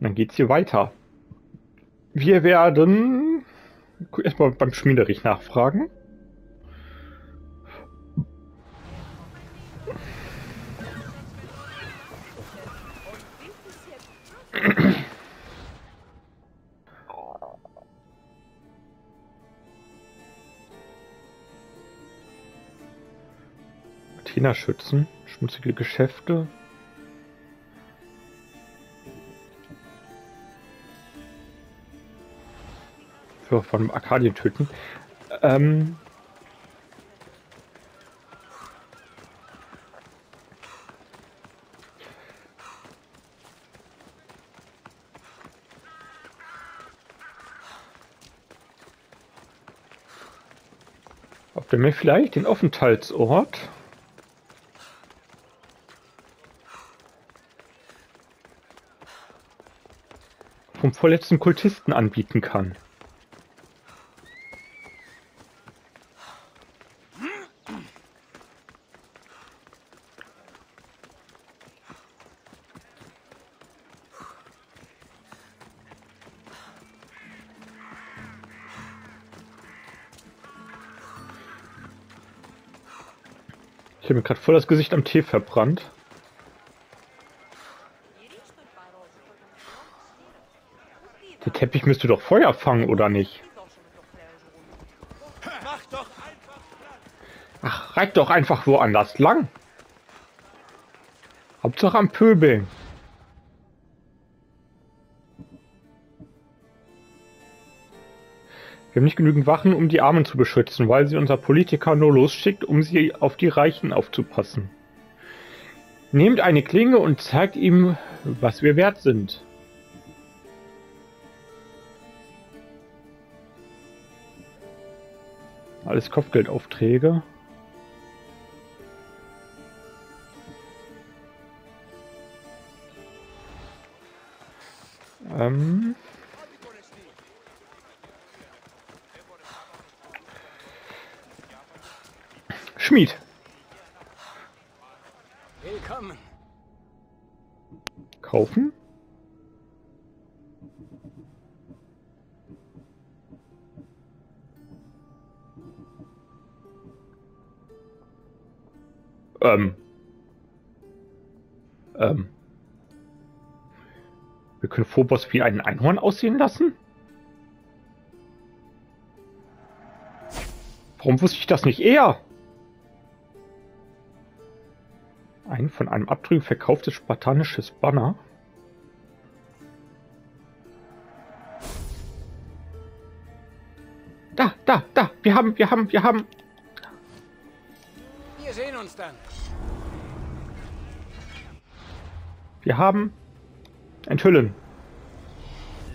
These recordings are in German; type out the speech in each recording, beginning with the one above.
dann geht's hier weiter. Wir werden erstmal beim Schmiederich nachfragen. Athena-Schützen, schmutzige Geschäfte. Für von Arkadien töten. Ähm, ob der mir vielleicht den Aufenthaltsort vom vorletzten Kultisten anbieten kann. Voll das Gesicht am Tee verbrannt. Der Teppich müsste doch Feuer fangen, oder nicht? Ach, reicht doch einfach woanders lang. Hauptsache am Pöbeln. Wir haben nicht genügend Wachen, um die Armen zu beschützen, weil sie unser Politiker nur losschickt, um sie auf die Reichen aufzupassen. Nehmt eine Klinge und zeigt ihm, was wir wert sind. Alles Kopfgeldaufträge. Ähm. Schmied. Willkommen. Kaufen? Ähm. Ähm. Wir können Phobos wie einen Einhorn aussehen lassen? Warum wusste ich das nicht eher? Ein von einem Abtrünnigen verkauftes spartanisches Banner. Da, da, da, wir haben, wir haben, wir haben. Wir sehen uns dann. Wir haben. Enthüllen.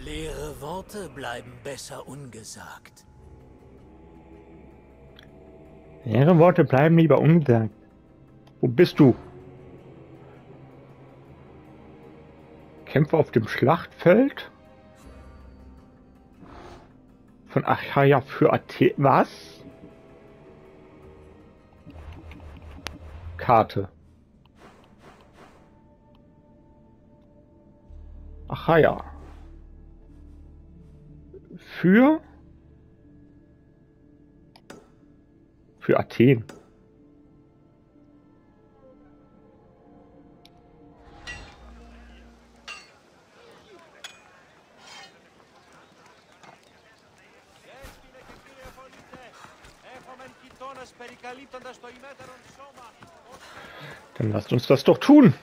Leere Worte bleiben besser ungesagt. Leere Worte bleiben lieber ungesagt. Wo bist du? Kämpfe auf dem Schlachtfeld? Von Achaia für Athen. Was? Karte. Achaia. Für? Für Athen. Dann lasst uns das doch tun.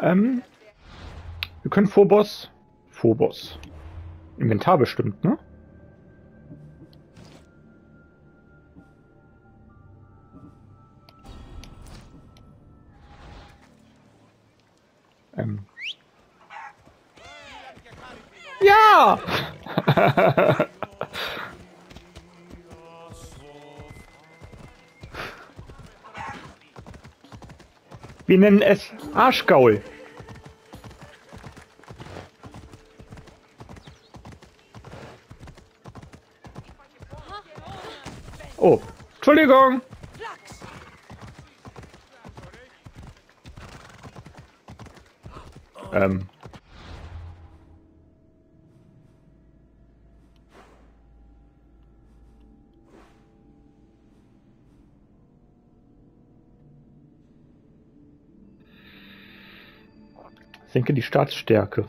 Ähm, wir können Phobos. Phobos. Inventar bestimmt, ne? Wir nennen es Arschgaul. Oh, Entschuldigung. Ähm. Senke die Staatsstärke.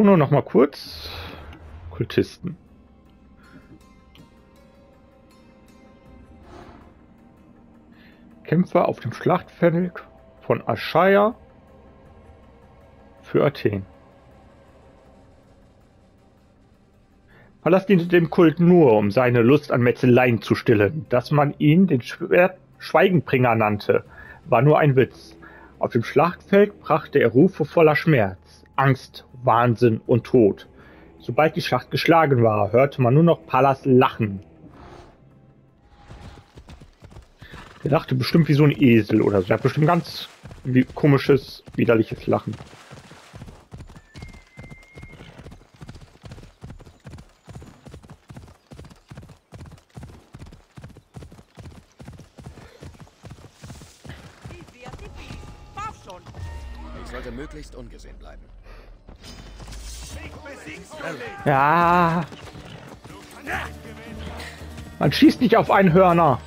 Ich schaue nur noch mal kurz. Kultisten. Kämpfer auf dem Schlachtfeld von Achaia für Athen. Pallas diente dem Kult nur, um seine Lust an Metzeleien zu stillen. Dass man ihn den Schwer Schweigenbringer nannte, war nur ein Witz. Auf dem Schlachtfeld brachte er Rufe voller Schmerz, Angst, Wahnsinn und Tod. Sobald die Schlacht geschlagen war, hörte man nur noch Pallas lachen. Der lachte bestimmt wie so ein Esel oder so. Er hat bestimmt ganz komisches, widerliches Lachen. Ja. Man schießt nicht auf einen Hörner.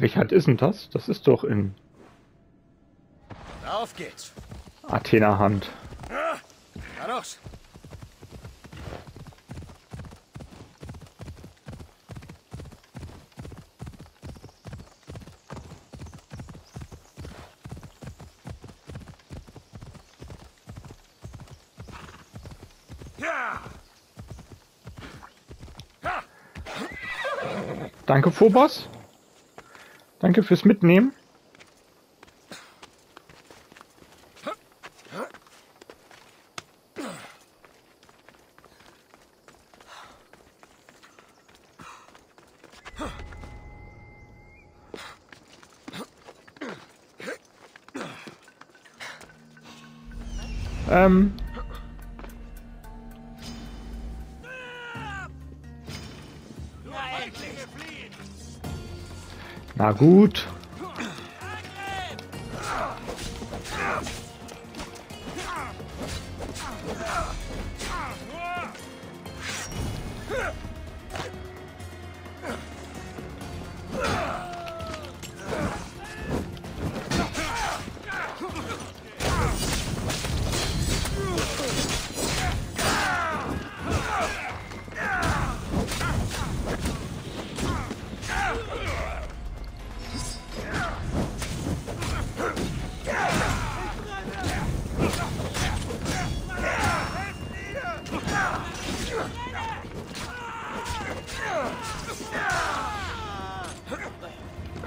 In welcher Hand ist denn das? Das ist doch in Auf geht's. Athener Hand. Los. Danke, Phobos. Danke fürs Mitnehmen. Gut.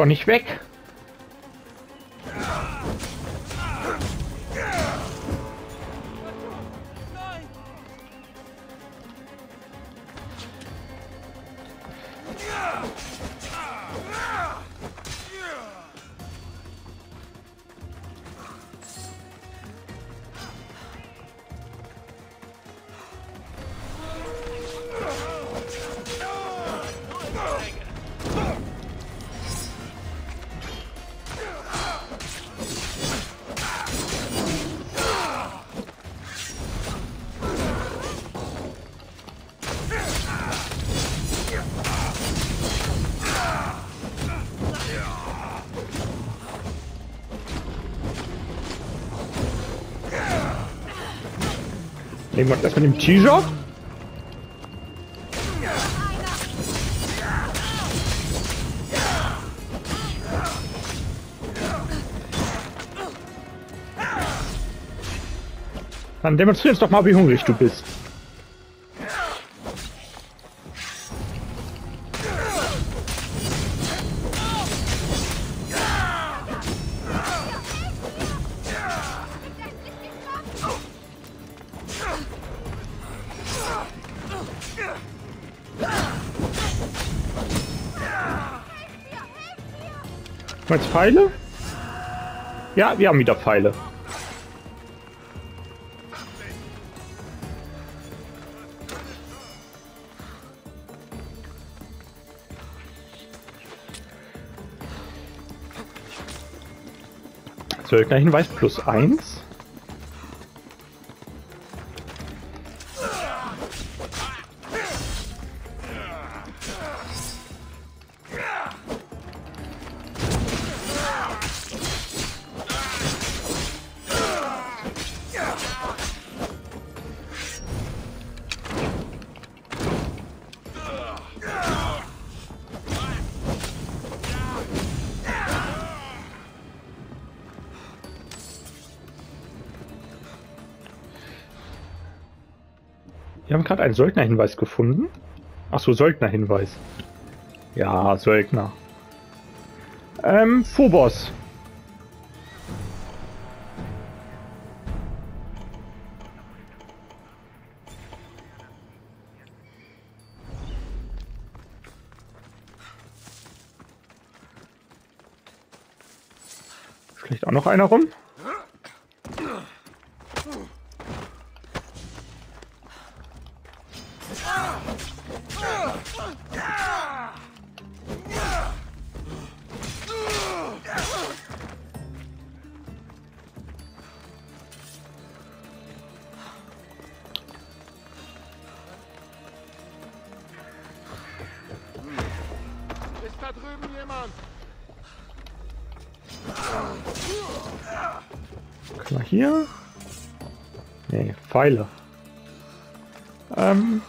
Doch nicht weg. Wir das mit dem T-Shirt. Dann demonstrier uns doch mal, wie hungrig du bist. Jetzt Pfeile? Ja, wir haben wieder Pfeile. Söldnerhinweis plus eins. Gerade einen Söldnerhinweis gefunden. Ach so, Söldnerhinweis. Ja, Söldner. Ähm, Phobos. Vielleicht auch noch einer rum? Hier. Nee, Pfeile. Ähm.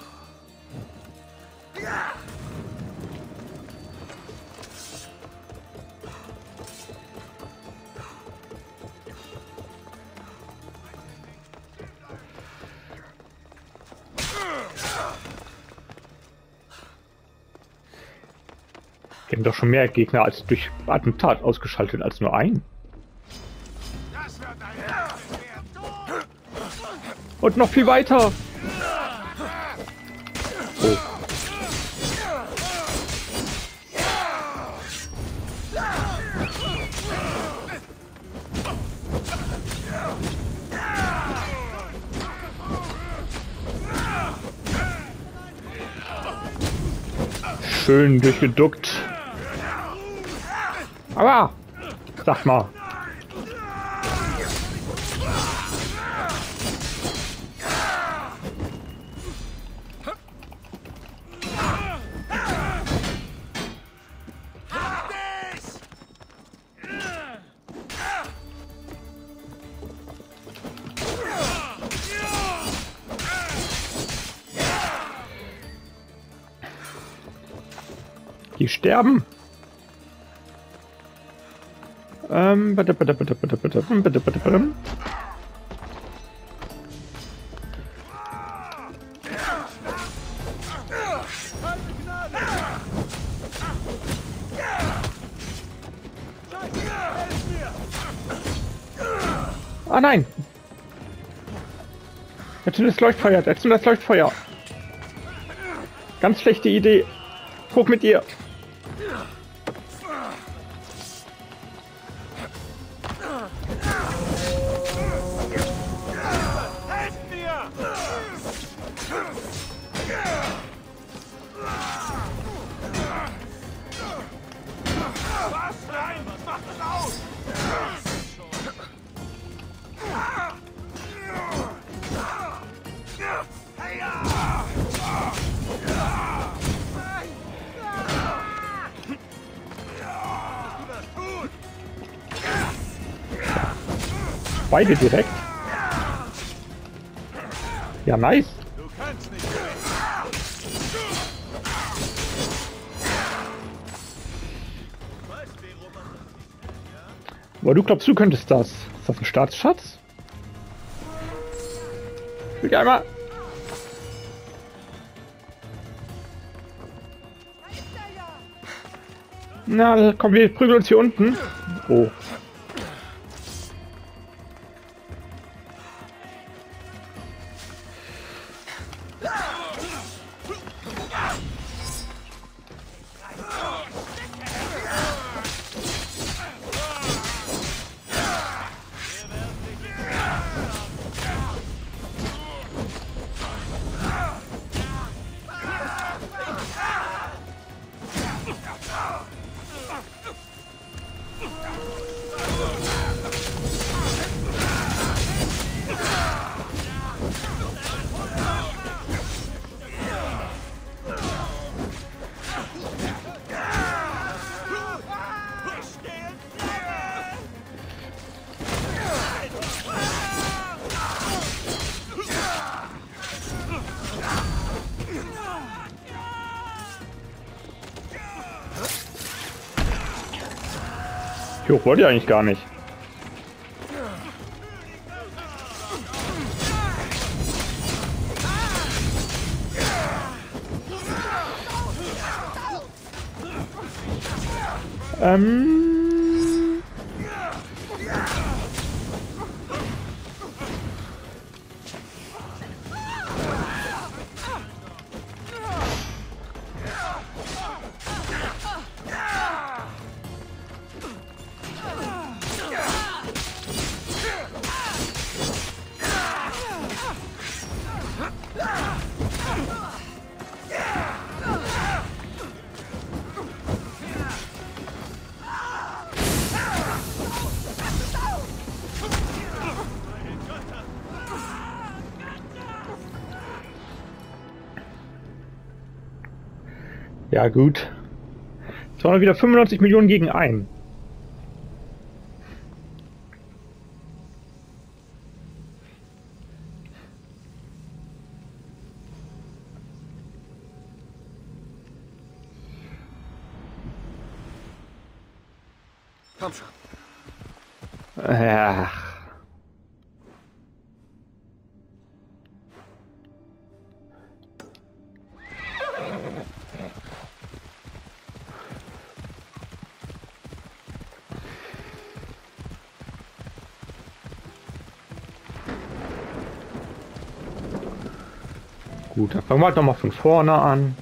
Wir haben doch schon mehr Gegner als durch Attentat ausgeschaltet als nur ein. Und noch viel weiter. Oh. Schön durchgeduckt. Aber, sag mal. Die sterben. Ähm, Ah nein! Erzündet das Leuchtfeuer, erzündet das Leuchtfeuer! Ganz schlechte Idee. Hoch mit dir! Beide direkt. Ja, nice. Aber du glaubst, du könntest das. Ist das ein Staatsschatz? Flieg einmal. Na, komm, wir prügeln uns hier unten. Oh. Jo, wollte ich eigentlich gar nicht. Ähm. Ja, gut. Jetzt waren wir wieder 95 Millionen gegen ein. Komm schon. Ach. Gut, dann fangen wir halt nochmal von vorne an.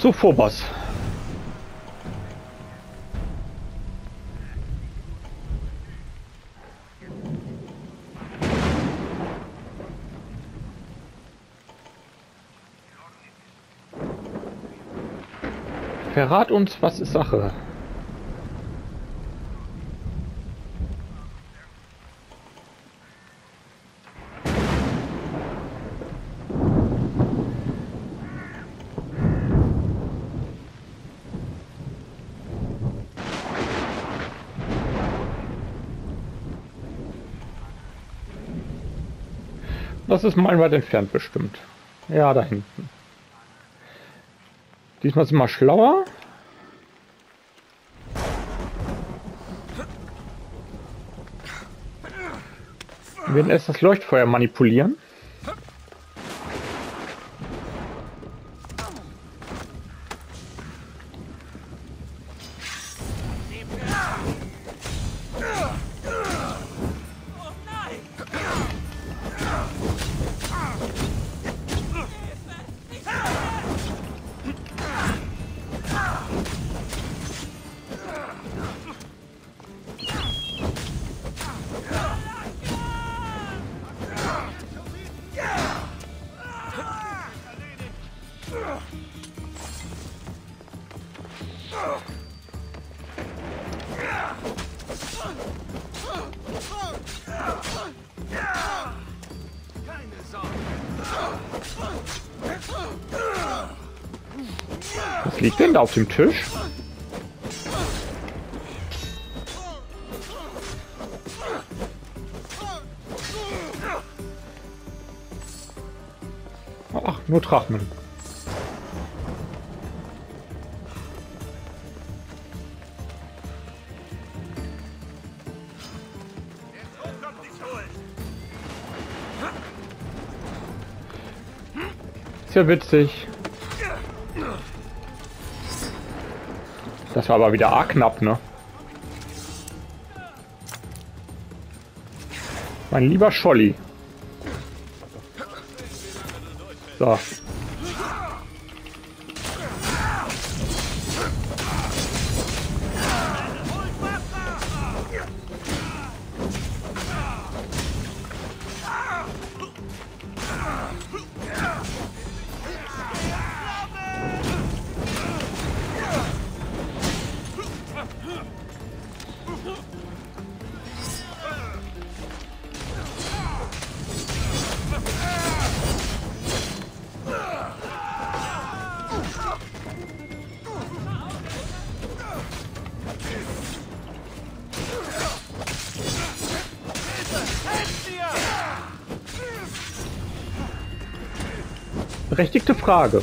So, Phobos. Verrat uns, was ist Sache? Das ist meilenweit entfernt bestimmt. Ja, da hinten. Diesmal sind wir schlauer. Wir werden erst das Leuchtfeuer manipulieren. Auf dem Tisch? Ach, nur Drachmen. Ist ja witzig. War aber wieder arg knapp, ne? Mein lieber Scholli. So. Berechtigte Frage.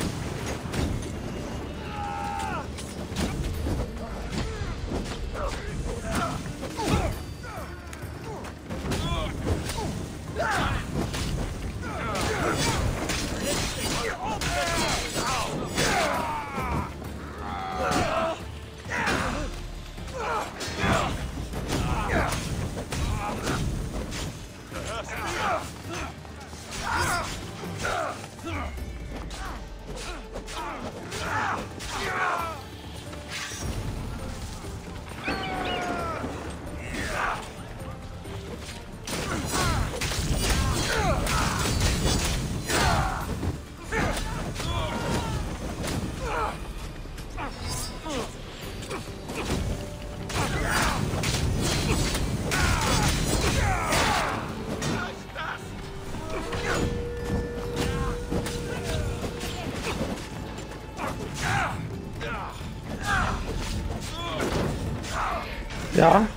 Ja.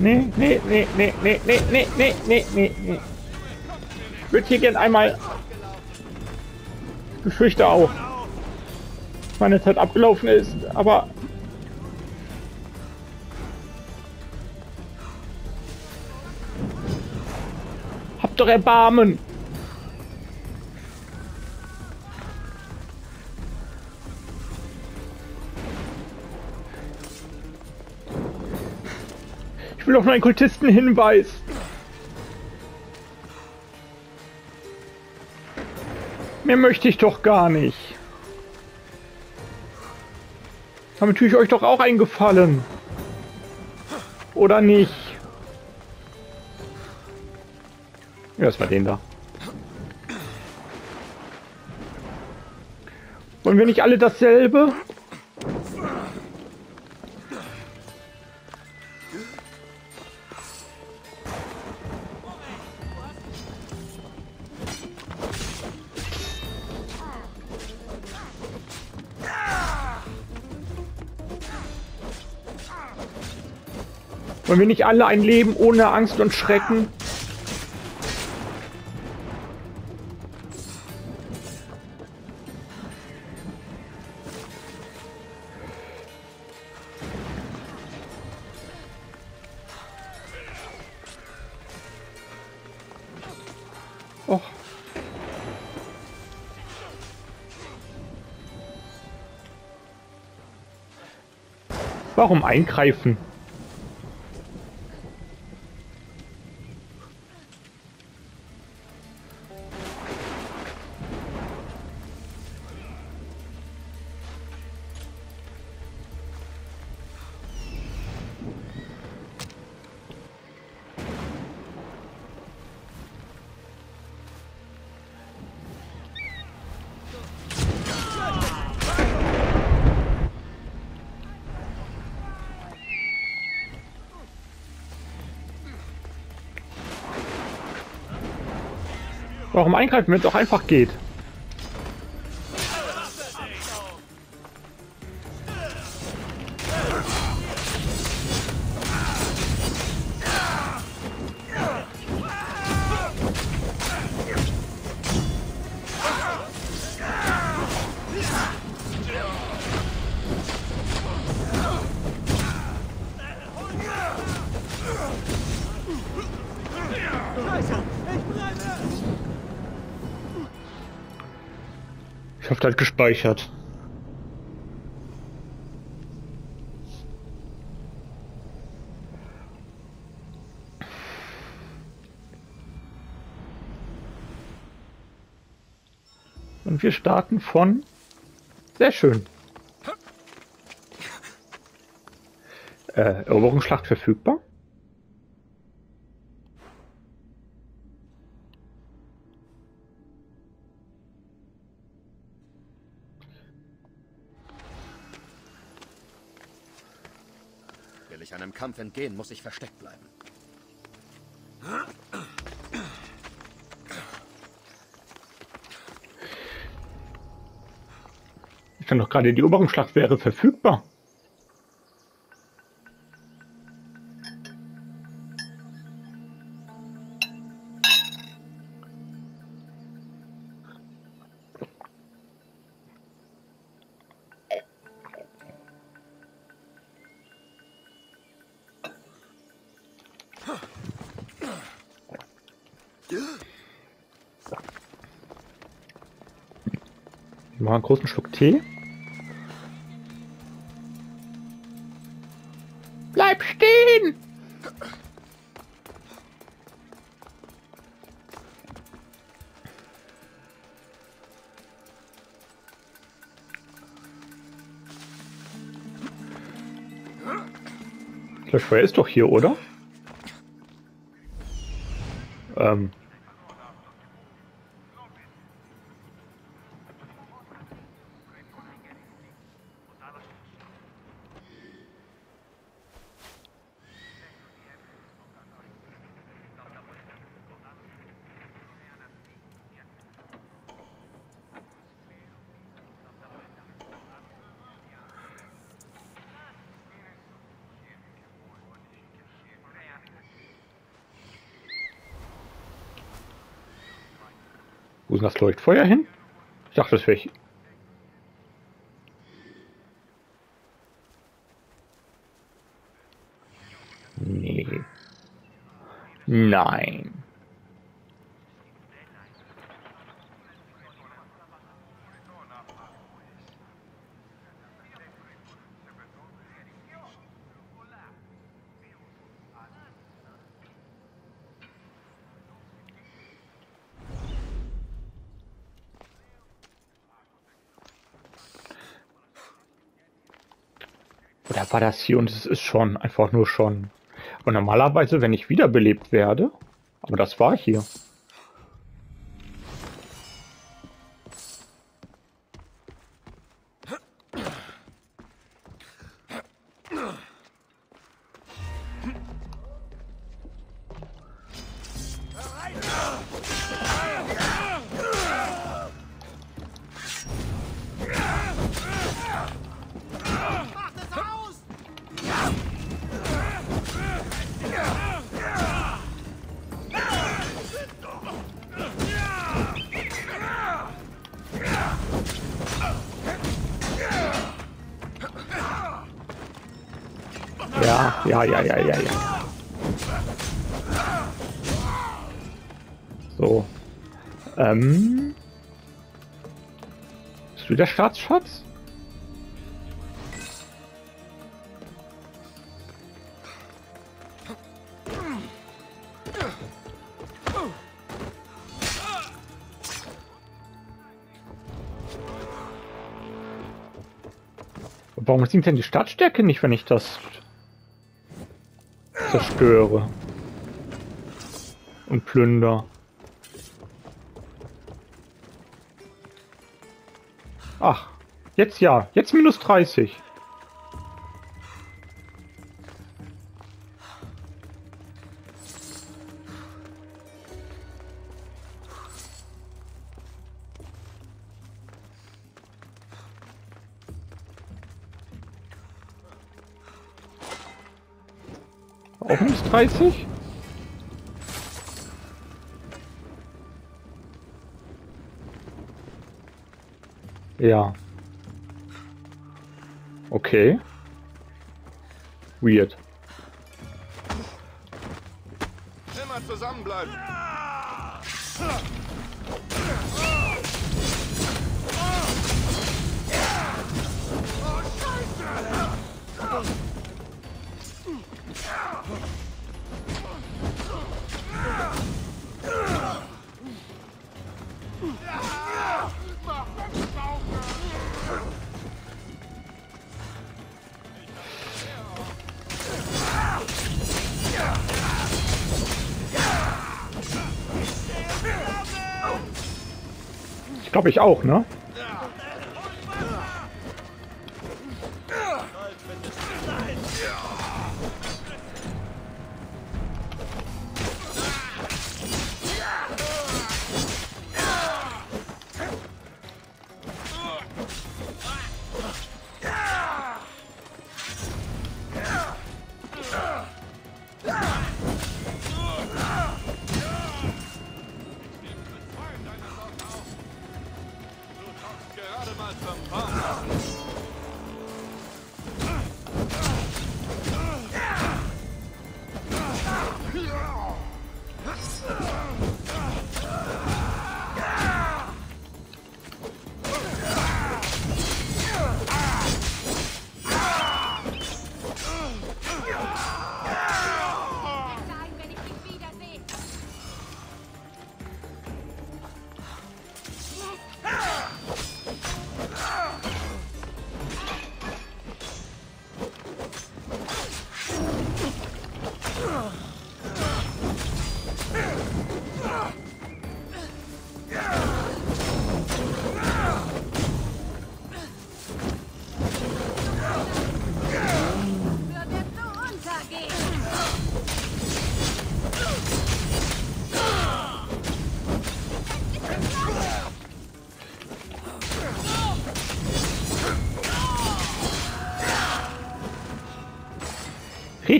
Nee, nee, nee, nee, nee, nee, nee, nee, nee, nee, nee. Ich würde hier gern einmal... Ich befürchte auch. dass Meine Zeit abgelaufen ist, aber... Habt doch Erbarmen! Ich will nur einen Kultistenhinweis. Mehr möchte ich doch gar nicht. Damit tue ich euch doch auch einen Gefallen. Oder nicht? Ja, das war den da. Wollen wir nicht alle dasselbe? Wollen wir nicht alle ein Leben ohne Angst und Schrecken? Warum eingreifen? Warum eingreifen, wenn es auch einfach geht? Das hat gespeichert. Und wir starten von... Sehr schön. Äh, Eroberungsschlacht verfügbar? Will ich einem Kampf entgehen, muss ich versteckt bleiben. Ich kann doch gerade die Eroberungsschlacht wäre verfügbar. Großen Schluck Tee. Bleib stehen! Das Feuer ist doch hier, oder? Ähm. Das Leuchtfeuer hin? Ich dachte, das wäre ich. Nee. Nein. Oder war das hier und es ist schon, einfach nur schon. Und normalerweise, wenn ich wiederbelebt werde, aber das war hier. Du der Staatsschatz? Warum sinkt denn die Stadtstärke nicht, wenn ich das zerstöre? Und plünder. Jetzt ja. Jetzt minus 30. Auch minus 30? Ja. Okay. Weird. Immer zusammenbleiben. Glaube ich auch, ne?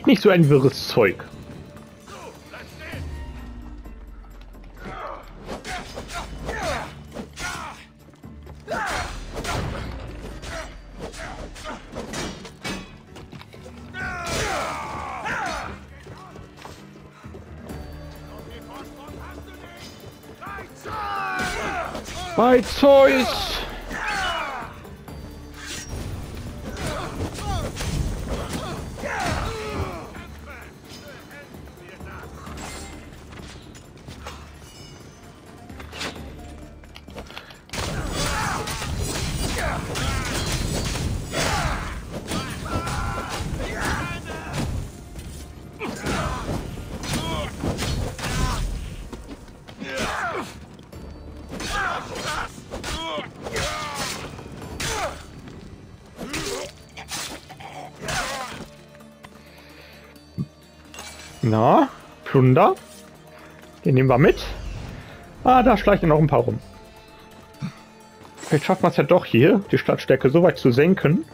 Red nicht so ein wirres Zeug. Bei Zeus! Na, Plunder. Den nehmen wir mit. Ah, da schleichen noch ein paar rum. Vielleicht schaffen wir es ja doch hier, die Stadtstärke so weit zu senken.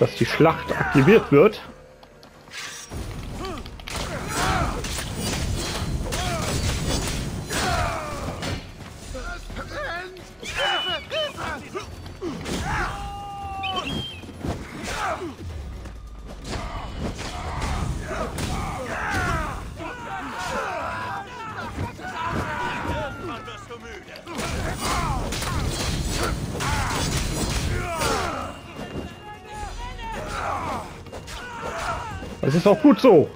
Dass die Schlacht aktiviert wird. Auch gut so.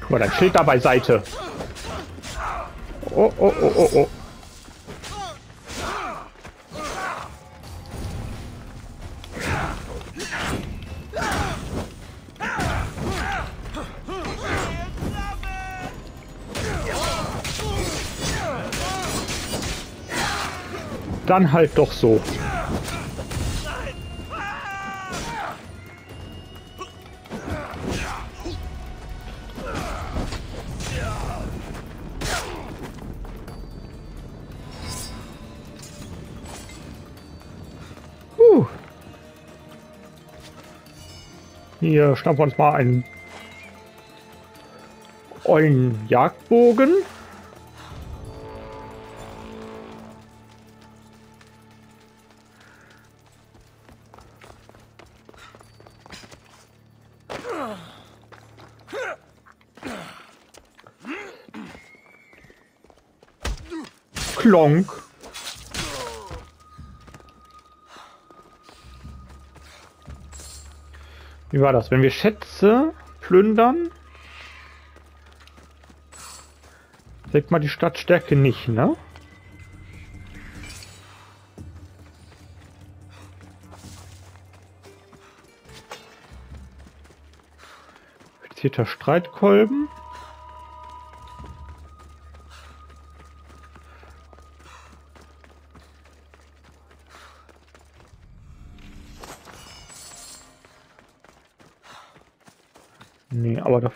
Guck mal, dein Schild da beiseite. Oh, oh, oh, oh, oh. Dann halt doch so. Hier schnappen wir uns mal einen Eulenjagdbogen. Klonk. Wie war das? Wenn wir Schätze plündern, sagt mal die Stadtstärke nicht, ne? Infizierter Streitkolben.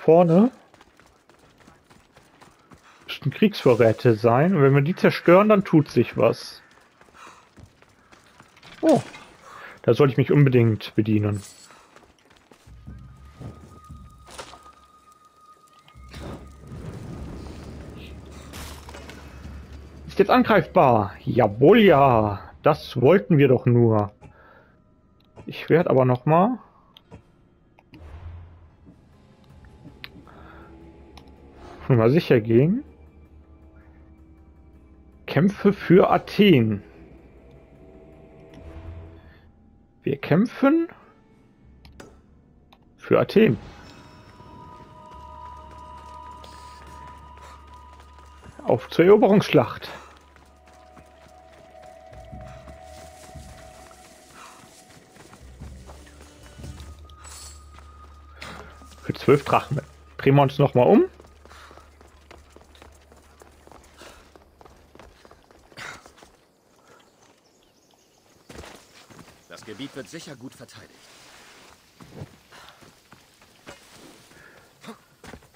Vorne müssten Kriegsvorräte sein. Und wenn wir die zerstören, dann tut sich was. Oh, da soll ich mich unbedingt bedienen. Ist jetzt angreifbar. Jawohl, ja. Das wollten wir doch nur. Ich werde aber noch mal mal sicher gehen. Kämpfe für Athen. Wir kämpfen für Athen. Auf zur Eroberungsschlacht. Für zwölf Drachen. Drehen wir uns nochmal um. Das Gebiet wird sicher gut verteidigt.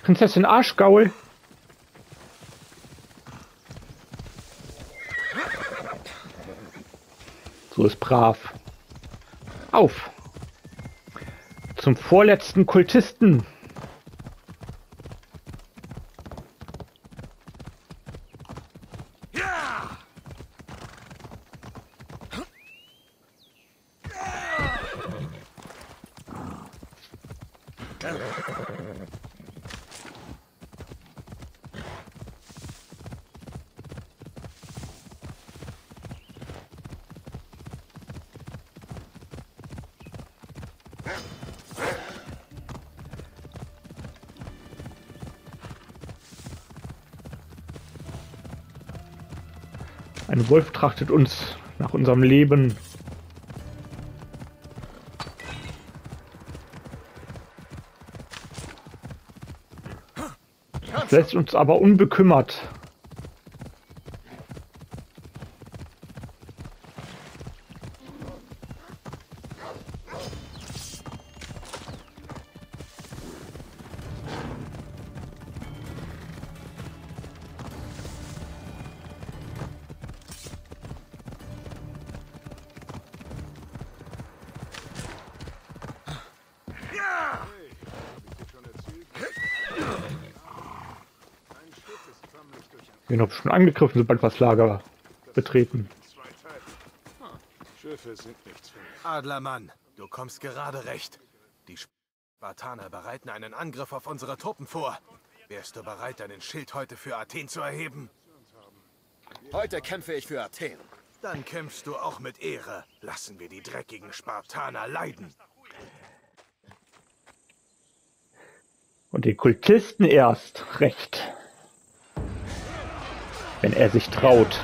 Prinzessin Arschgaul. So ist brav. Auf. Zum vorletzten Kultisten. Ein Wolf trachtet uns nach unserem Leben. Lässt uns aber unbekümmert. Wir haben schon angegriffen, sobald wir das Lager betreten. Schiffe sind nichts für mich. Adlermann, du kommst gerade recht. Die Spartaner bereiten einen Angriff auf unsere Truppen vor. Wärst du bereit, deinen Schild heute für Athen zu erheben? Heute kämpfe ich für Athen. Dann kämpfst du auch mit Ehre. Lassen wir die dreckigen Spartaner leiden. Und den Kultisten erst recht. Wenn er sich traut.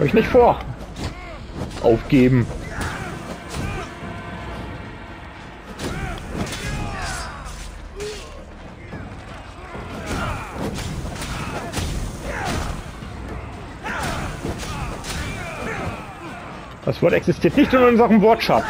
Habe ich nicht vor. Aufgeben. Das Wort existiert nicht in unserem Wortschatz.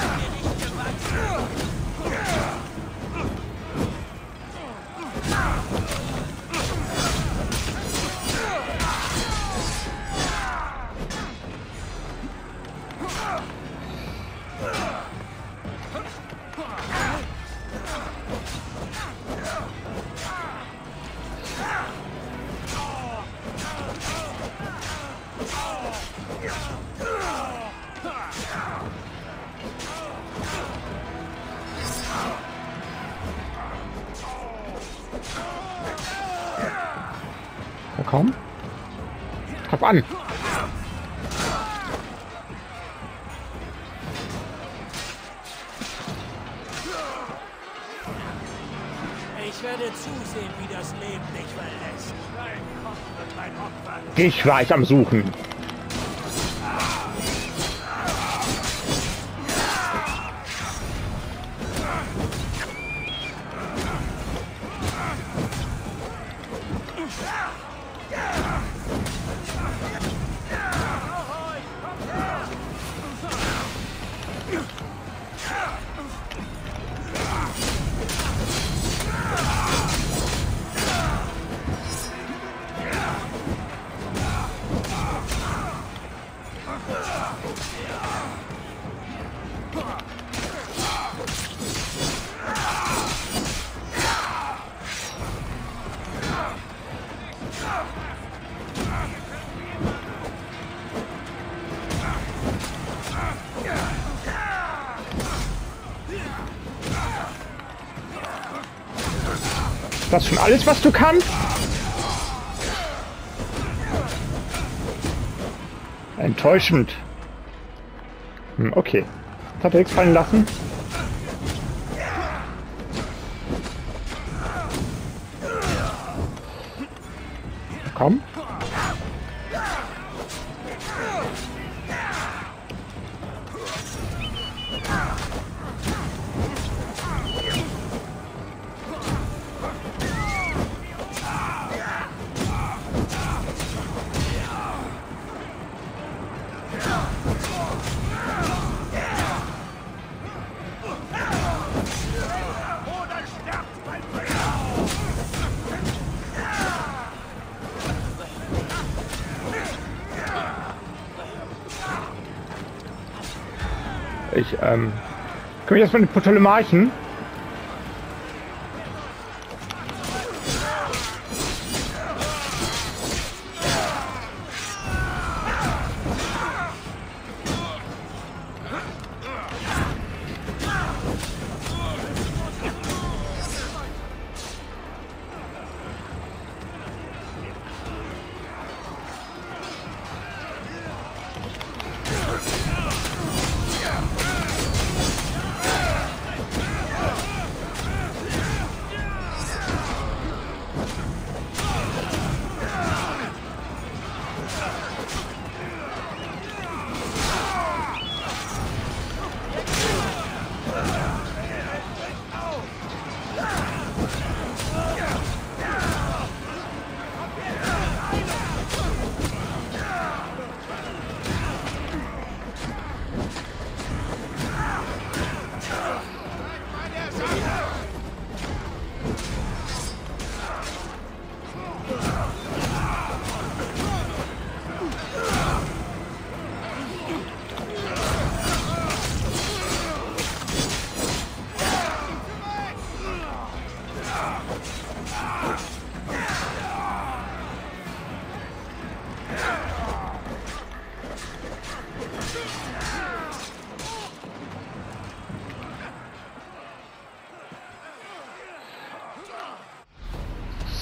Na komm. Hab an. Ich werde zusehen, wie das Leben dich verlässt. Dein Kopf wird mein Opfer. Ich war ich am Suchen. Schon alles, was du kannst? Enttäuschend. Hm, okay. Hat er nichts fallen lassen. Ich, ähm... Können wir erstmal den Ptolemarchen?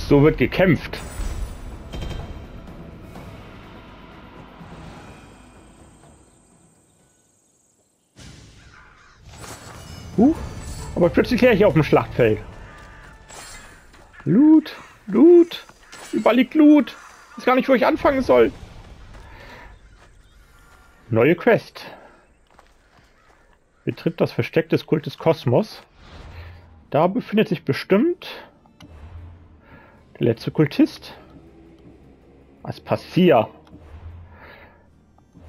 So wird gekämpft. Huh, aber plötzlich her hier auf dem Schlachtfeld. Loot, Loot, überall liegt Loot. Ich weiß gar nicht, wo ich anfangen soll. Neue Quest. Betritt das Versteck des Kultes Kosmos. Da befindet sich bestimmt der letzte Kultist. Was passiert?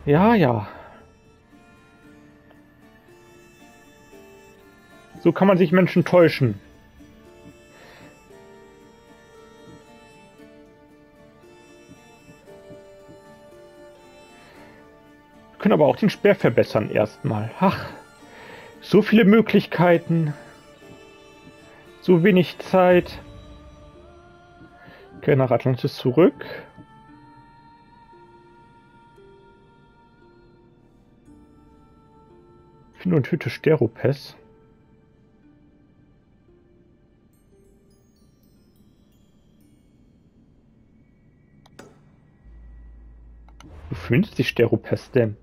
Ja, ja. So kann man sich Menschen täuschen. Können aber auch den Speer verbessern erstmal. Ach, so viele Möglichkeiten. So wenig Zeit. Okay, nach Atlantis zurück. Finde und Hütte Steropes. Wo findet sich Steropes denn?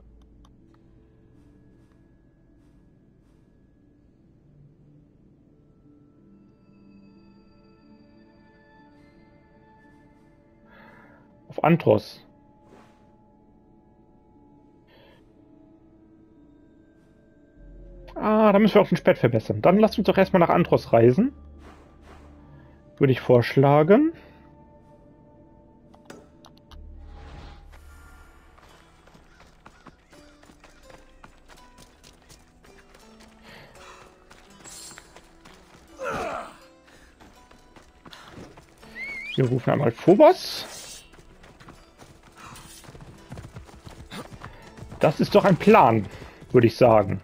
Auf Antros. Ah, da müssen wir auch den Spät verbessern. Dann lasst uns doch erstmal nach Antros reisen. Würde ich vorschlagen. Wir rufen einmal Phobos. Das ist doch ein Plan, würde ich sagen.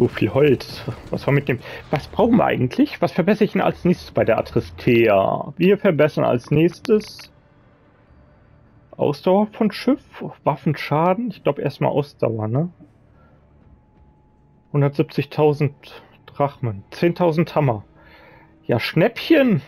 So viel Holz. Was war mit dem. Was brauchen wir eigentlich? Was verbessere ich denn als nächstes bei der Atristea? Wir verbessern als nächstes Ausdauer von Schiff, Waffenschaden. Ich glaube erstmal Ausdauer, ne? 170.000 Drachmen, 10.000 Hammer. Ja, Schnäppchen!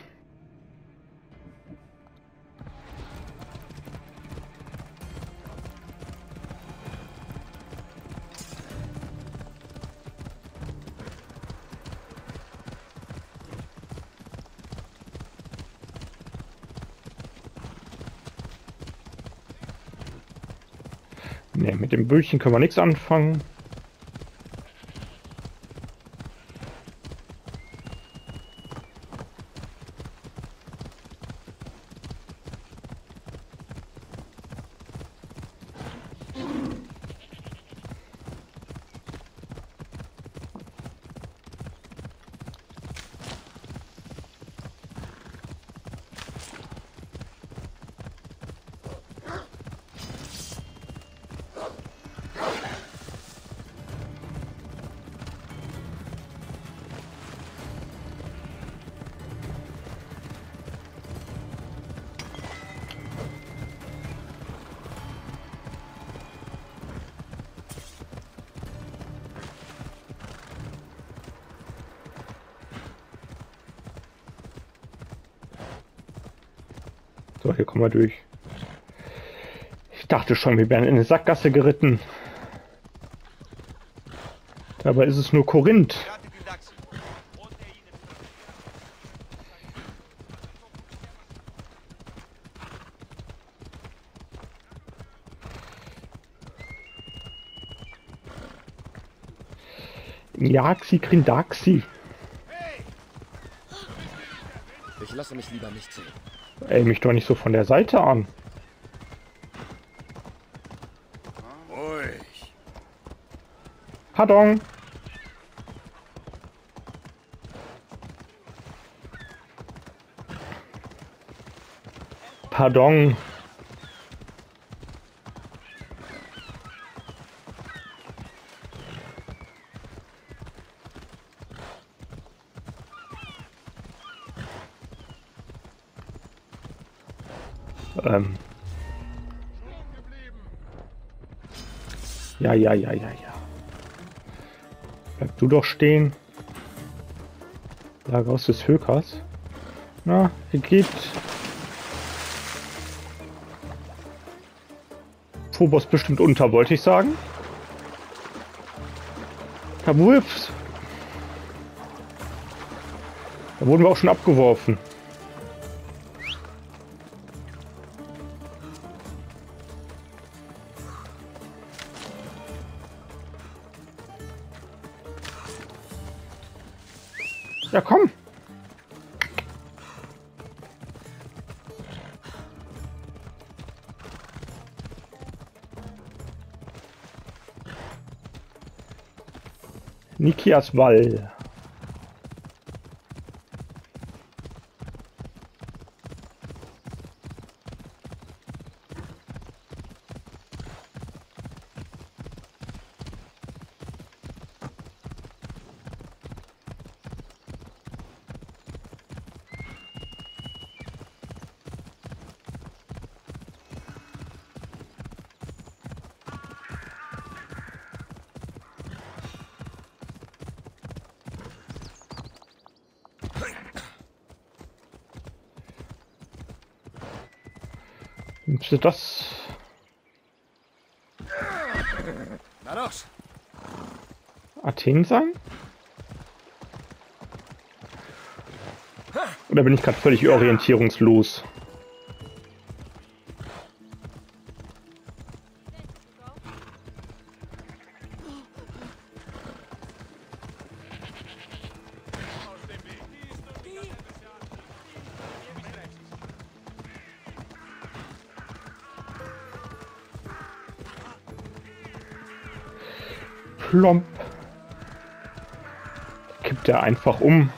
Bötchen können wir nichts anfangen. Hier kommen wir durch. Ich dachte schon, wir wären in eine Sackgasse geritten. Dabei ist es nur Korinth. Jaxi Grindaxi. Ich lasse mich lieber nicht sehen. Ey, mich doch nicht so von der Seite an. Ruhig. Pardon. Pardon. Ja, ja, ja, ja, ja. Bleib du doch stehen. Lagerhaus des Hökers. Na, hier geht. Phobos bestimmt unter, wollte ich sagen. Wulfs. Da wurden wir auch schon abgeworfen. Nikias Wall. Müsste das Na los! Athen sein? Oder bin ich gerade völlig orientierungslos? Er einfach um.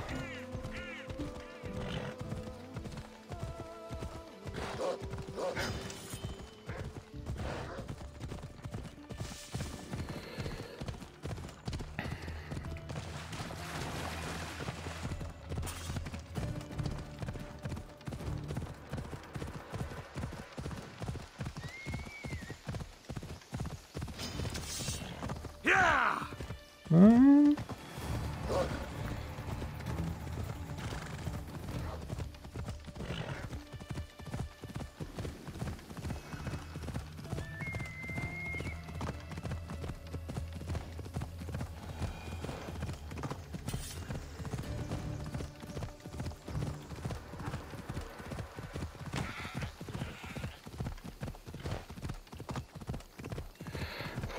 Hm.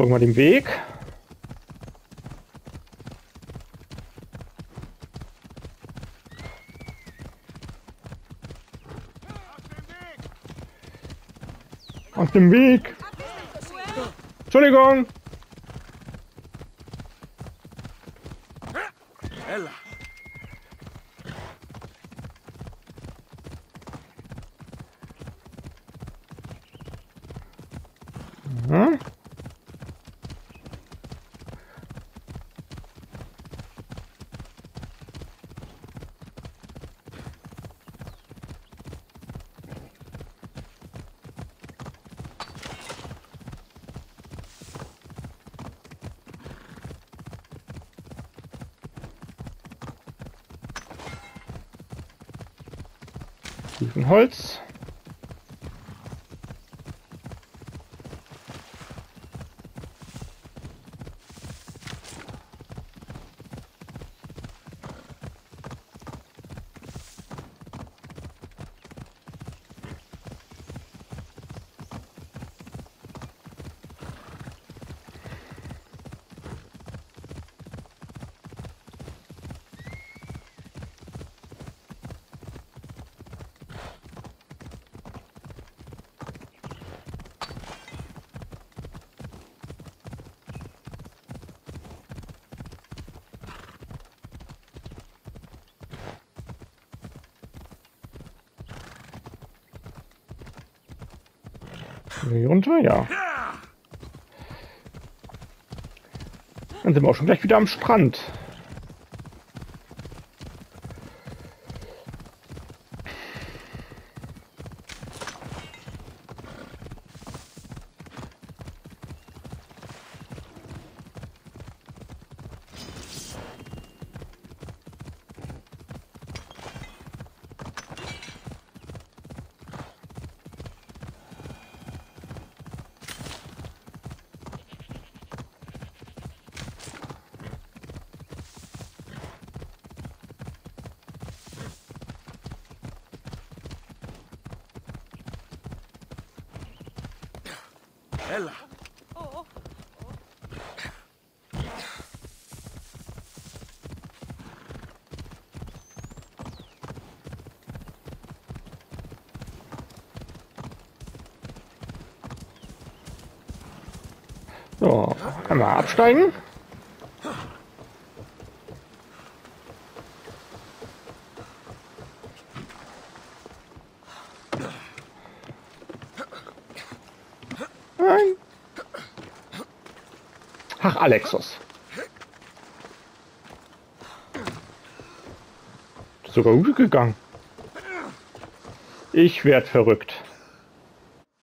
Folgen wir dem Weg. Auf dem Weg. Entschuldigung. Ella. Hm? Holz. Runter, ja. Dann sind wir auch schon gleich wieder am Strand. Ella! So, absteigen. Nein. Ach, Alexos. Sogar gut gegangen. Ich werd verrückt.